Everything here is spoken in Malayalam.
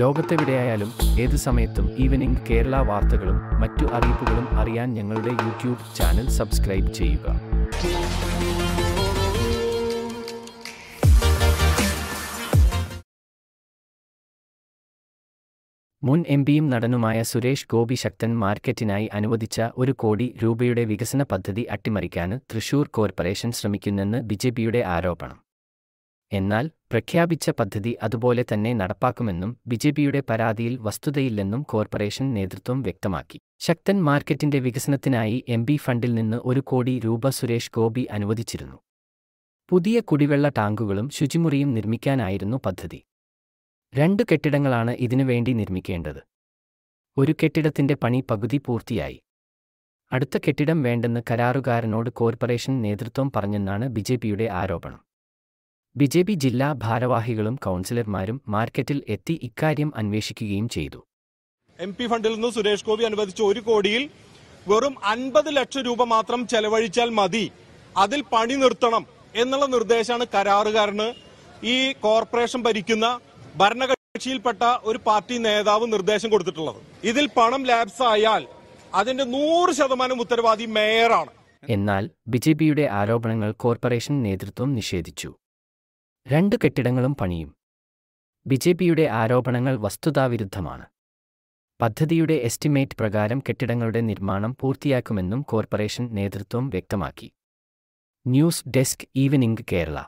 ലോകത്തെവിടെയായാലും ഏത് സമയത്തും ഈവനിംഗ് കേരള വാർത്തകളും മറ്റു അറിയിപ്പുകളും അറിയാൻ ഞങ്ങളുടെ യൂട്യൂബ് ചാനൽ സബ്സ്ക്രൈബ് ചെയ്യുക. മുൻ എം പിയും നടനുമായ സുരേഷ് ഗോപി ശക്തൻ മാർക്കറ്റിനായി അനുവദിച്ച ഒരു കോടി രൂപയുടെ വികസന പദ്ധതി അട്ടിമറിക്കാൻ തൃശൂർ കോർപ്പറേഷൻ ശ്രമിക്കുന്നെന്ന് ബിജെപിയുടെ ആരോപണം. എന്നാൽ പ്രഖ്യാപിച്ച പദ്ധതി അതുപോലെ തന്നെ നടപ്പാക്കുമെന്നും ബിജെപിയുടെ പരാതിയിൽ വസ്തുതയില്ലെന്നും കോർപ്പറേഷൻ നേതൃത്വം വ്യക്തമാക്കി. ശക്തൻ മാർക്കറ്റിന്റെ വികസനത്തിനായി എം ഫണ്ടിൽ നിന്ന് ഒരു കോടി രൂപ സുരേഷ് ഗോപി അനുവദിച്ചിരുന്നു. പുതിയ കുടിവെള്ള ടാങ്കുകളും ശുചിമുറിയും നിർമ്മിക്കാനായിരുന്നു പദ്ധതി. രണ്ട് കെട്ടിടങ്ങളാണ് ഇതിനുവേണ്ടി നിർമ്മിക്കേണ്ടത്. ഒരു കെട്ടിടത്തിന്റെ പണി പകുതി പൂർത്തിയായി. അടുത്ത കെട്ടിടം വേണ്ടെന്ന് കരാറുകാരനോട് കോർപ്പറേഷൻ നേതൃത്വം പറഞ്ഞെന്നാണ് ബിജെപിയുടെ ആരോപണം. ബിജെപി ജില്ലാ ഭാരവാഹികളും കൗൺസിലർമാരും മാർക്കറ്റിൽ എത്തി ഇക്കാര്യം അന്വേഷിക്കുകയും ചെയ്തു. എം പി ഫണ്ടിൽ നിന്ന് സുരേഷ് ഗോപി അനുവദിച്ച ഒരു കോടിയിൽ വെറും അൻപത് ലക്ഷം രൂപ മാത്രം ചെലവഴിച്ചാൽ മതി. അതിൽ പണി നിർത്തണം എന്നുള്ള നിർദ്ദേശമാണ് കരാറുകാരന്. ഈ കോർപ്പറേഷൻ ഭരിക്കുന്ന ഭരണകക്ഷിയിൽപ്പെട്ട ഒരു പാർട്ടി നേതാവ് നിർദ്ദേശം കൊടുത്തിട്ടുള്ളത്. ഇതിൽ പണം ലാപ്സ് ആയാൽ അതിന്റെ നൂറ് ശതമാനം ഉത്തരവാദി മേയറാണ്. എന്നാൽ ബിജെപിയുടെ ആരോപണങ്ങൾ കോർപ്പറേഷൻ നേതൃത്വം നിഷേധിച്ചു. രണ്ട് കെട്ടിടങ്ങളും പണിയും. ബി ജെ പിയുടെ ആരോപണങ്ങൾ വസ്തുതാവിരുദ്ധമാണ്. പദ്ധതിയുടെ എസ്റ്റിമേറ്റ് പ്രകാരം കെട്ടിടങ്ങളുടെ നിർമ്മാണം പൂർത്തിയാക്കുമെന്നും കോർപ്പറേഷൻ നേതൃത്വം വ്യക്തമാക്കി. News desk evening Kerala.